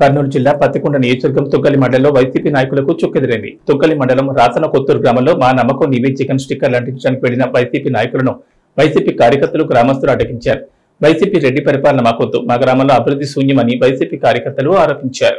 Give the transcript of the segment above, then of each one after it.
కర్నూలు జిల్లా పత్తికొండ నియోజకవర్గం తుగ్గలి మండలంలో వైసీపీ నాయకులకు చుక్కెదిరింది. తుగ్గలి మండలం రాతన కొత్తూరు గ్రామంలో మా నమ్మకం నీవే చికెన్ స్టిక్కర్ అంటించడానికి వెళ్ళిన వైసీపీ నాయకులను వైసీపీ కార్యకర్తలు గ్రామస్తులు అటకించారు వైసీపీ రెడ్డి పరిపాలన మాకొద్దు మా గ్రామంలో అభివృద్ధి శూన్యమని వైసీపీ కార్యకర్తలు ఆరోపించారు.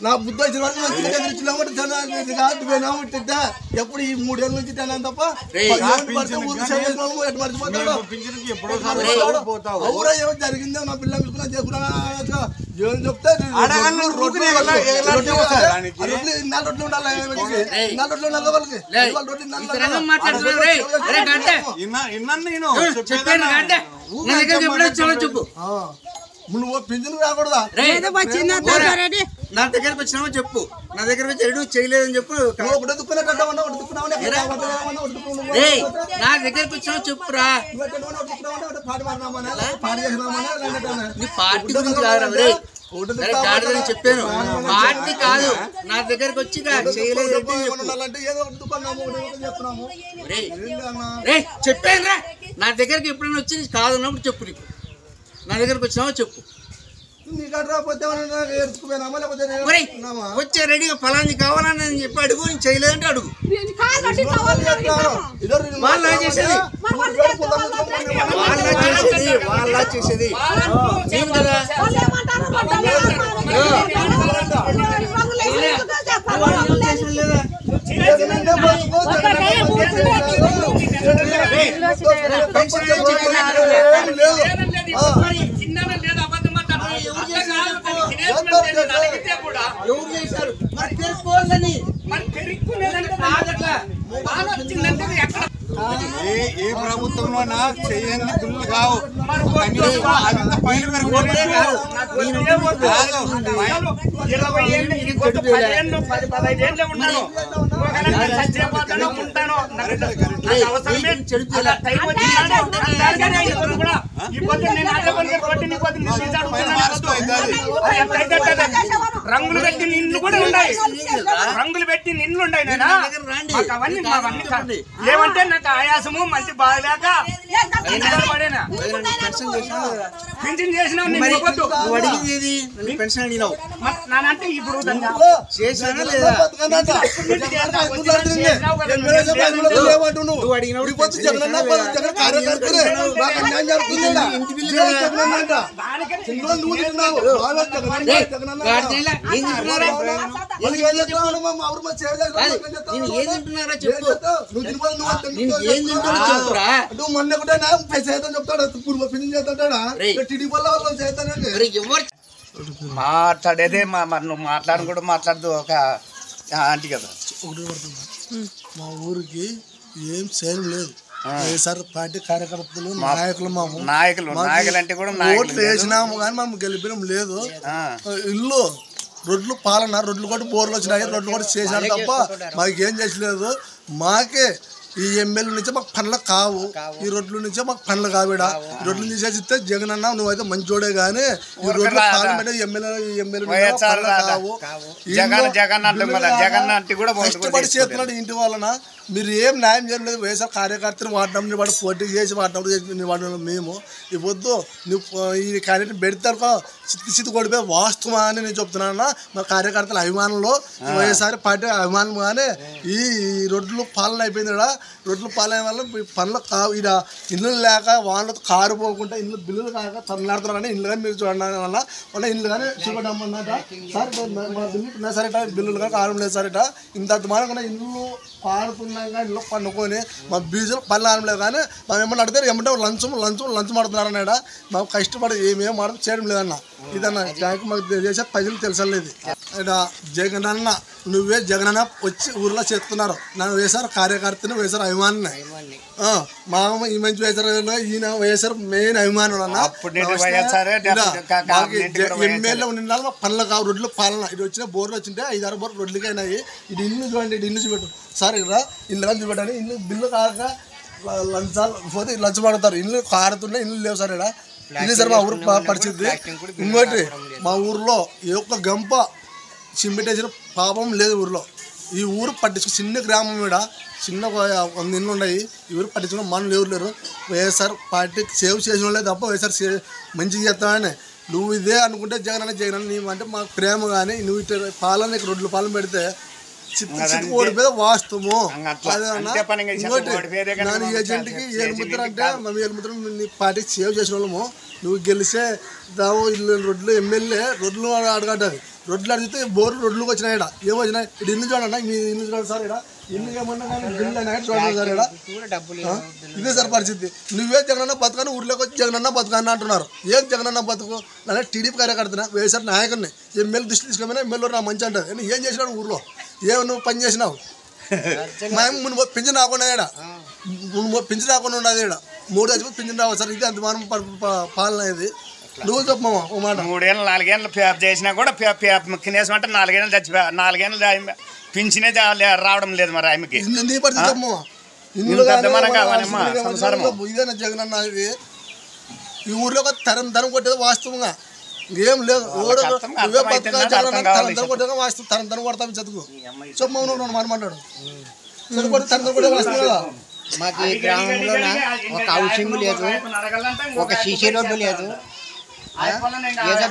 నా బుద్ధి వచ్చిన వరకు కూడా చాలా ఇది కాదు, పోయినా ఉంటుందా? ఎప్పుడు ఈ మూడేళ్ళ నుంచి తిన్నాను తప్ప. అవురా, ఏమో జరిగిందో నా పిల్లలు పిలుచుకున్నా, చేసుకున్నా, ఏం చెప్తే ఇన్నాళ్ళు రొట్టెలు ఉండాలి. ఇన్నాళ్ళు రొట్టెలు ఉండాలి వాళ్ళకి. ఇన్నాళ్ళు చెప్పాను దగ్గర చెప్పు. ఆ. నువ్వు పింఛను రాకూడదా. నా దగ్గరకు వచ్చినావో చెప్పు నా దగ్గర వచ్చి ఎడు చేయలేదని చెప్పు నా దగ్గరకు వచ్చినావో చెప్పురా నీ పార్టీ గురించి కాదురా చెప్పాను పార్టీ కాదు నా దగ్గరకు వచ్చి? రే చెప్పాను రా నా దగ్గరికి ఎప్పుడైనా వచ్చి కాదన్నప్పుడు చెప్పు నీకు నా దగ్గరకు వచ్చినావో చెప్పు? వచ్చే రెడీగా ఫలాన్ని కావాలని నేను చెప్పి అడుగు నేను చేయలేదంటే అడుగు. వాళ్ళ చేసేది. వాళ్ళ వాళ్ళ కదా. పెన్షన్ ఏం చెప్పినా ఏం లేదు. ఆ. ఎవరు చేశారు మరి తెలుసుకోవాలని కాదట్లా? ఏ ఏ ప్రభుత్వంలోనా చేయని బిల్లులు కావు. అంత పైన. ఇరవై ఏళ్ళు పది పదహైదు ఏళ్ళే ఉన్నాను. ఉంటానో రంగులు పెట్టి నిన్ను కూడా ఉన్నాయి రంగులు పెట్టి నిన్ను ఉన్నాయి నాయనా. మాకు అవన్నీ మీ మావన్నీ కాదు, చెప్పండి. ఏమంటే నాకు ఆయాసము మంచి బాగలేక పడేనా పెన్షన్ చేసినావు. నువ్వు అడిగింది ఏది? నువ్వు పెన్షన్ అడిగినావు. నానంటే ఇప్పుడు చేసినా లేదా? నువ్వు. అడిగినప్పుడు. ఇంటి బిల్లు. ఏం ఏం? మా మా మా తింటున్నారా చెప్పు ఏం తింటున్నా చెప్పురా. నువ్వు మొన్న ఒకటే నా చెప్తాడు? పూర్వ చేస్తాడా? వల్ల వాళ్ళు ఎవరు మాట్లాడేదే మా మరి నువ్వు మాట్లాడను కూడా మాట్లాడదు ఒక ఆంటీ కదా. ఒకటి పడుతుంది? మా ఊరికి ఏం చేయడం లేదు. వైఎస్ఆర్ పార్టీ కార్యకర్తలు నాయకులు మాము. నాయకులు నాయకులు అంటే కూడా నాయకులు ఓట్లు వేసినాము కానీ మనం గెలిపినం లేదు. ఇల్లు రొడ్లు పాలన రొడ్లు కూడా బోర్లు వచ్చినాయి రొడ్లు కూడా చేశారు తప్ప మాకు చేసలేదు. మాకే ఈ ఎమ్మెల్యే నుంచే మాకు పనులు కావు. ఈ రొడ్ల నుంచే మాకు పనులు కావిడ ఈ రొడ్లు తీసేసి ఇస్తే జగన్ అన్న నువ్వైతే మంచోడే కానీ ఈ రొడ్లు ఎమ్మెల్యే ఎమ్మెల్యే రాదా? కావు. కూడా కూడా కష్టపడి. చేస్తున్నాడు ఇంటి వలన మీరు ఏం న్యాయం చేయలేదు వైఎస్ఆర్ కార్యకర్తలు వాడినప్పుడు వాడు పోటీ చేసి వాడినప్పుడు చేసి వాడిన మేము. ఈ వద్దు నువ్వు ఈ కార్యక్రమం పెడతారు చిత్తి చిత్తి కొడిపోయి వాస్తవా అని నేను చెప్తున్నాను మా కార్యకర్తల అభిమానంలో వైఎస్ఆర్ పార్టీ అభిమానం కానీ ఈ రొడ్లు పాలన అయిపోయింది ఇక్కడ రొడ్లు పాలన వల్ల పనులు కావు ఇక్కడ ఇల్లు లేక వాళ్ళతో కారు పోకుండా ఇల్లు బిల్లులు కాక తమిళనాడుతున్నారు కానీ ఇల్లు కానీ మీరు చూడడం వల్ల వాళ్ళ. ఇల్లు కానీ చూపడమన్నట సార్ మా- బిల్లు ఉన్నా సరేట బిల్లులు కానీ కారం లేదు సరేట ఇంత అద్మానం ఇల్లు పాడుతున్నాయి కానీ ఇల్లు పండుకొని మా బీజులు పనులు ఆడలేదు కానీ మేము ఏమన్నా అడిగితే ఏమంటే లంచం లంచం లంచం ఆడుతున్నారన్నాడ మాకు కష్టపడి ఏమేమి ఆడడం చేయడం లేదన్న. ఇదన్న ట్యాంక్ మాకు చేసే ప్రజలు తెలుసలేదు ఇక్కడ జగన్ అన్న నువ్వే జగన్ అన్న వచ్చి ఊర్లో చెప్తున్నారు నన్ను వేసారు కార్యకర్తని వేసారు వైఎస్ఆర్ అభిమాని. మా ఈ మంచి వైఎస్ఆర్ ఈయన వైఎస్ఆర్ మెయిన్ అభిమానులు అన్న. ఎమ్మెల్యే ఉన్న పనులు కావు రొడ్లు పాలన. ఇది వచ్చిన బోర్లు వచ్చింటే ఐదు ఆరు బోర్లు రొడ్లకి అయినాయి. ఇది ఇల్లు చూడండి ఇది ఇల్లు చూపెట్టు. సార్ ఇక్కడ ఇల్లు కానీ చూపెట్టండి ఇల్లు బిల్లు కాక లంచాలు పోతే లంచం పడతారు ఇల్లు కారుతున్నాయి ఇల్లు లేవు సార్ ఇక్కడ. ఇది సార్ మా ఊరు పరిస్థితి. ఇంకోటి మా ఊర్లో ఏ ఒక్క గంప చింపెట్టేసిన పాపం లేదు ఊర్లో. ఈ ఊరు పట్టించుకు చిన్న గ్రామం ఇక్కడ చిన్న వంద ఇళ్ళు ఉన్నాయి. ఈ ఊరు పట్టించుకున్న మనులు ఎవరు లేరు. వైఎస్ఆర్ పార్టీ సేవ్ చేసిన వాళ్ళే తప్ప వైఎస్ఆర్ మంచిగా చేస్తామని. నువ్వు ఇదే అనుకుంటే జగన్ అన్న జగన్ అన్న అంటే మాకు ప్రేమ కానీ నువ్వు ఇటు పాలన ఇక్కడ రొడ్లు పాలన పెడితే నా ఏజెంట్కి ఏలుముద్ర అంటే మా ఏలుముద్ర నీ పార్టీకి సేవ్ చేసిన వాళ్ళము నువ్వు గెలిస్తే దావు ఇల్లు రొడ్లు ఎమ్మెల్యే రొడ్లు అడగడ్డది రొడ్లు అడిగితే బోర్లు రొడ్లుకి వచ్చినాయి ఈడ. ఏం వచ్చినాయి? ఇటు ఇల్లు చూడండి మీ ఇల్లు చూడండి సార్ ఇక్కడ ఇల్లు ఏమన్నా కానీ బిల్లు అయినా చూడండి సార్ ఇక్కడ? ఇదే సార్ పరిస్థితి. నువ్వే జగనన్న బతుకని ఊర్లోకి వచ్చి జగనన్న బతుకన్న అంటున్నారు. ఏం జగనన్న బతుకు? అలా టీడీపీ కార్యకర్తన వేసారు నాయకుడిని. ఎమ్మెల్యే దృష్టి తీసుకుని ఎమ్మెల్యే నా మంచి అంటారు ఏం చేసినావు ఊర్లో? ఏం నువ్వు పని చేసినావు? మా అమ్మ మున్పు పింఛన్ రాకుండా ఈడ మున్పు పింఛన్ రాకుండా ఉండదు ఈడ మూడు చచ్చిపోతే పింఛన్ రావు సార్ ఇది అంత మనం పాలన ఇది. నువ్వు చెప్పమ్మా ఓ మాట. మూడేళ్ళు నాలుగేళ్ళు పేప చేసినా కూడా తినేసి అంటే నాలుగేళ్ళు చచ్చిపోయా నాలుగేళ్ళు పింఛనే రావడం లేదు మరి ఆమెకి నీ పరిస్థితి చెప్పమ్మా. ఇదేనా జగన్ అన్న ఇది. ఈ ఊర్లో ఒక తరం తరం కొట్టేది వాస్తవంగా. ఇంకేం లేదు. ఓడు నువ్వే అర్థం బతుకా అవుతుందా? జగన్ అర్థం అన్న కావాలి తరం తరం కొట్టేది వాస్తవం తరం తరం కొడతాం చదువు చెప్పు నువ్వు నన్ను మాట్లాడు చదువుకోవడం కొట్టేది వాస్తవం కదా. మాకు ఈ గ్రామంలో ఒక హౌసింగ్ లేదు ఒక సీసీ రోడ్డు లేదు. ఏదో